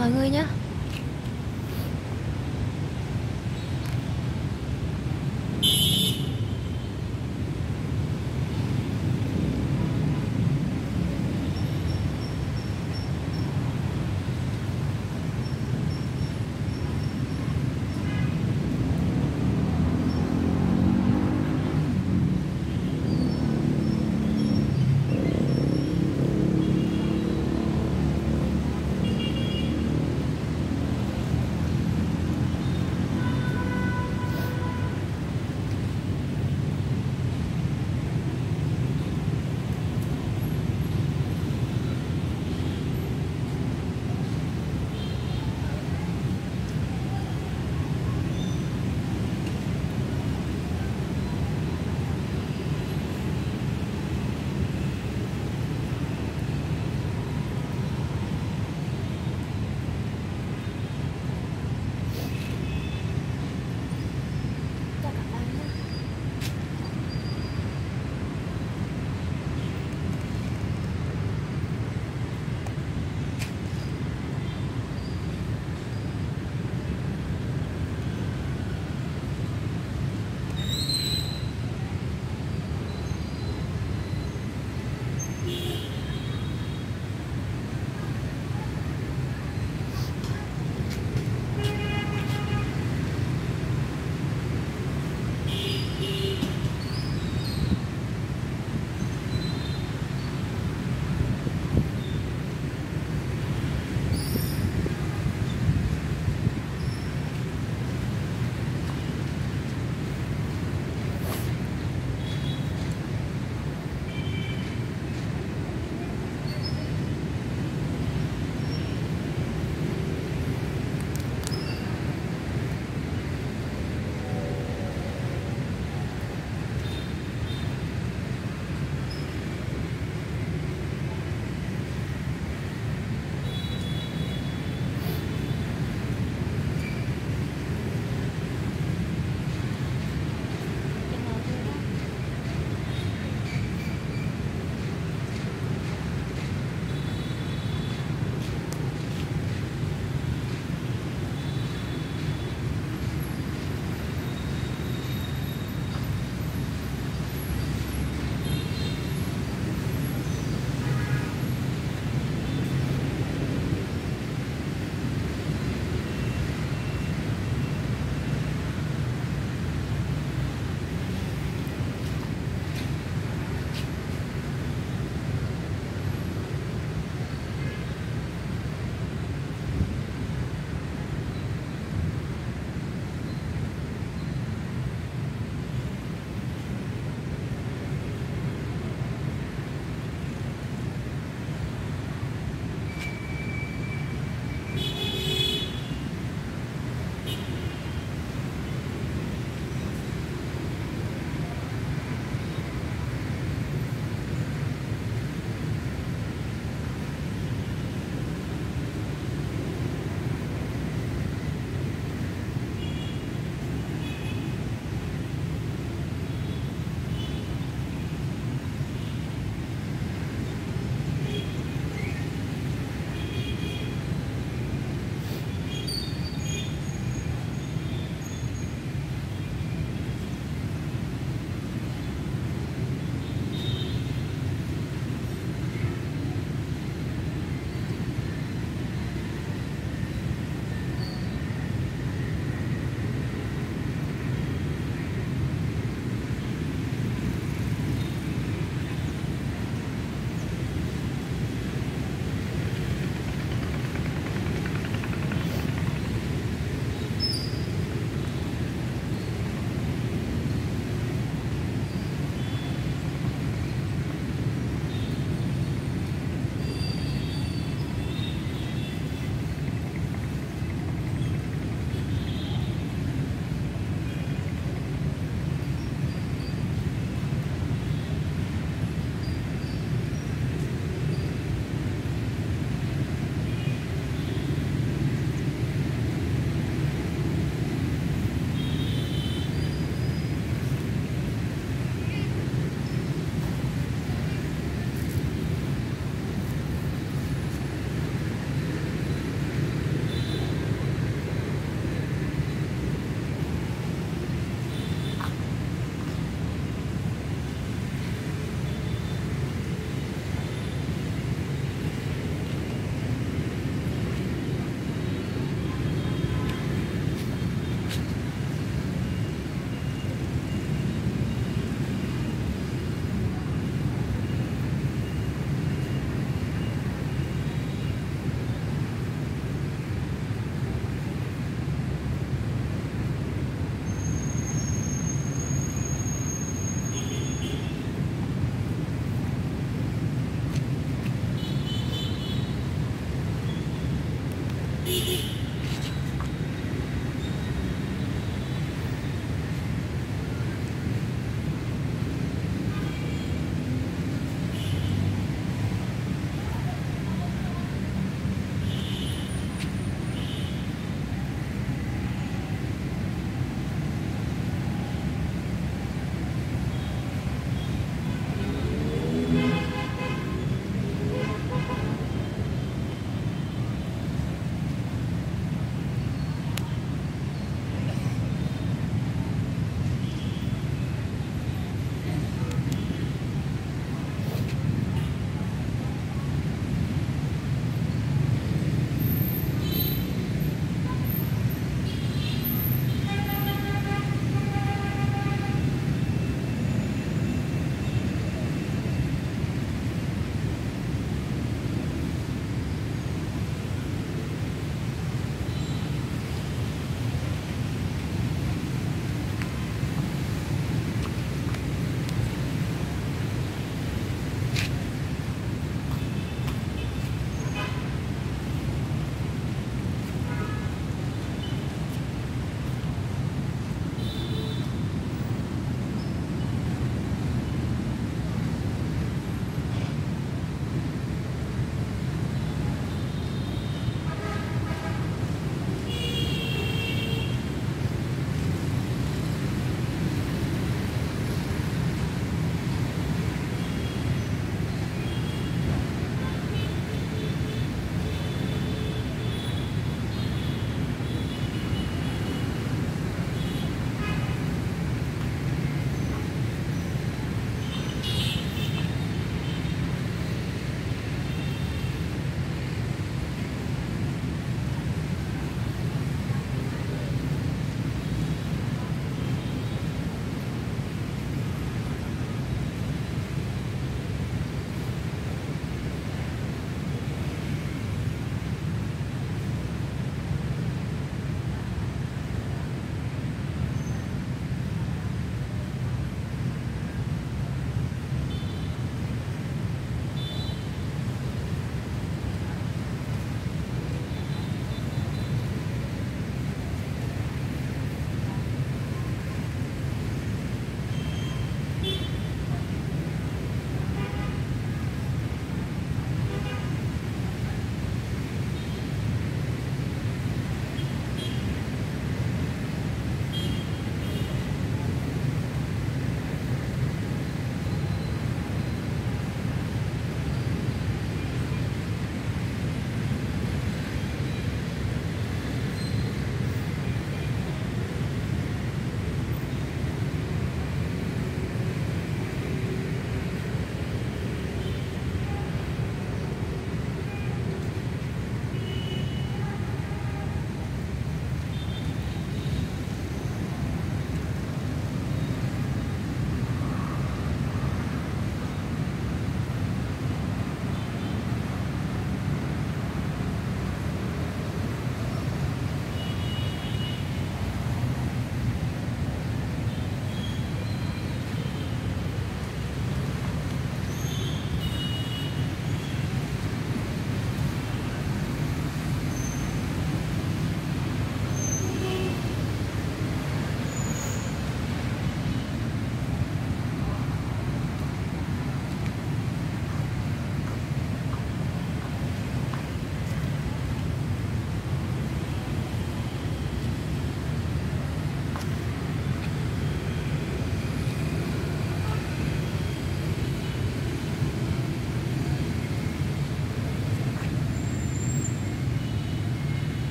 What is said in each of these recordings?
mọi người nhé.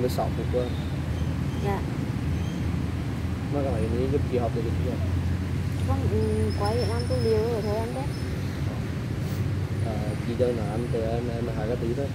Quay 16 phút qua dạ. Mà cái này ní giúp chị học được gì vâng ừ, quay để làm tư liệu rồi thôi anh đấy. À, chị đơn là anh từ em em hai cái tí thôi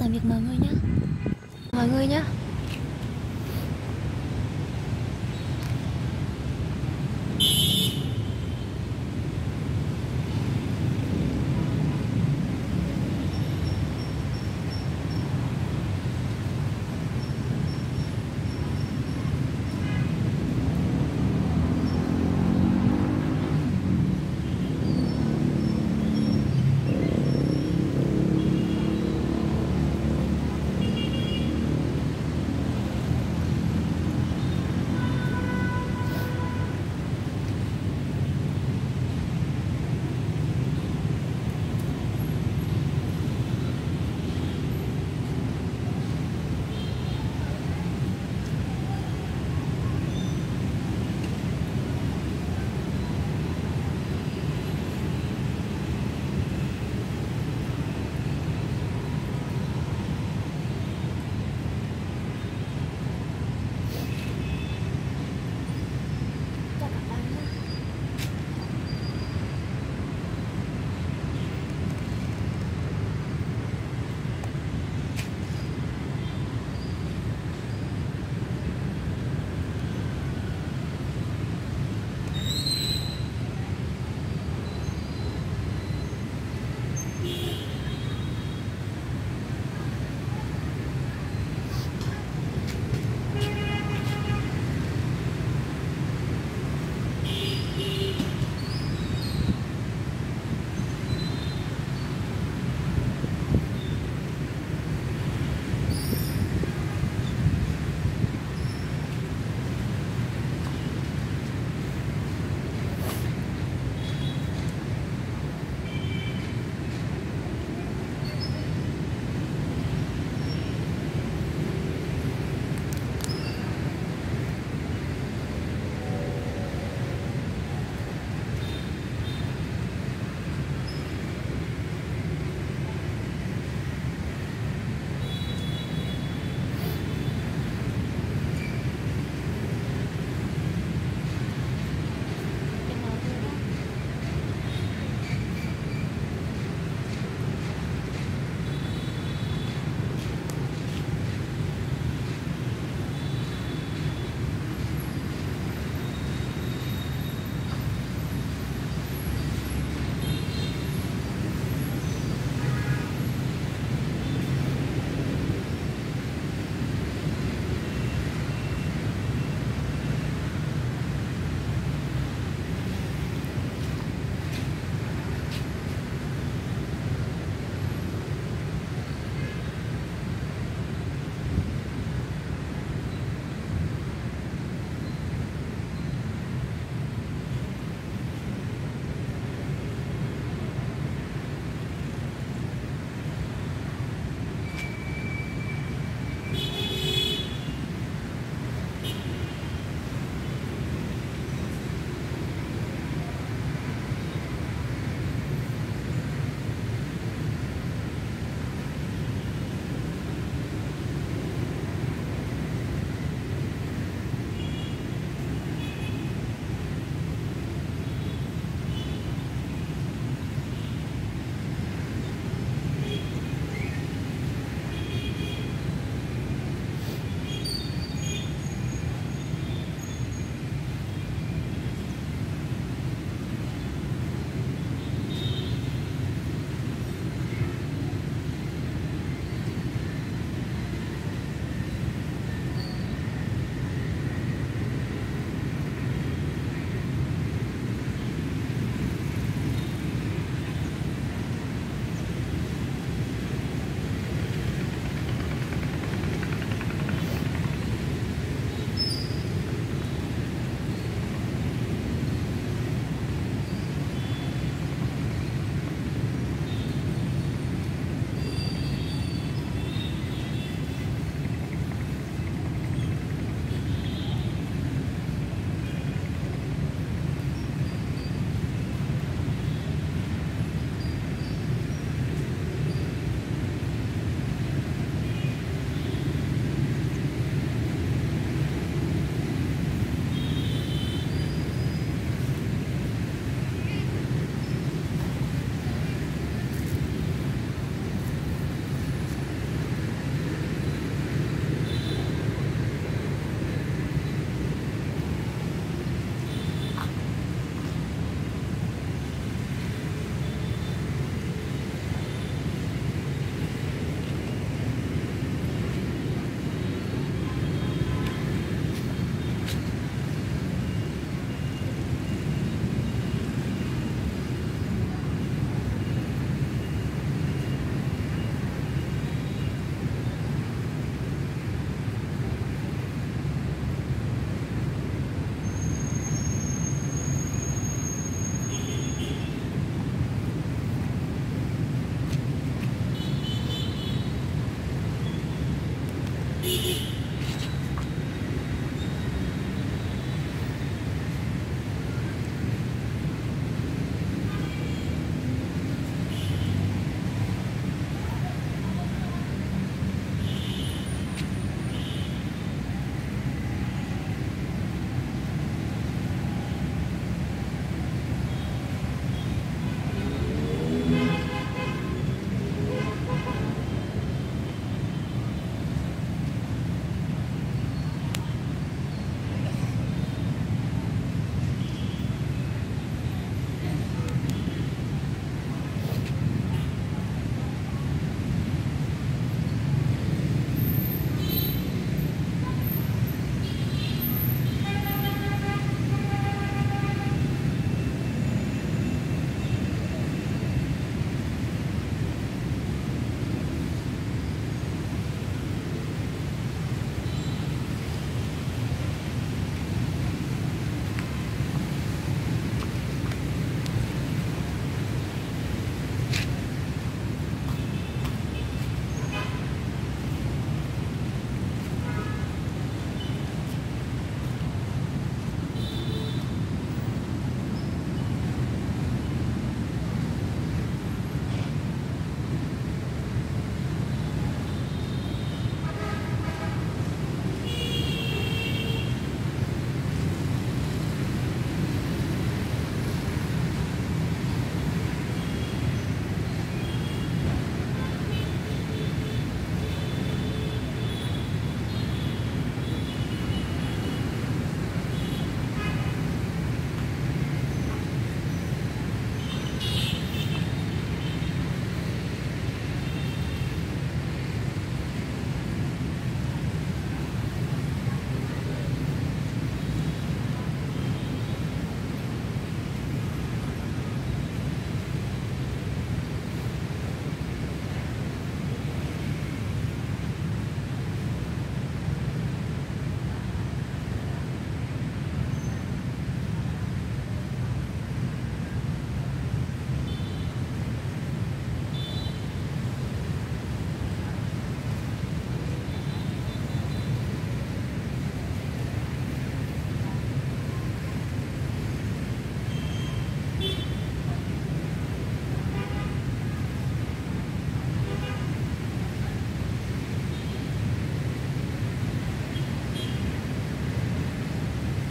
tạm biệt mọi người nhé. Mọi người nhé.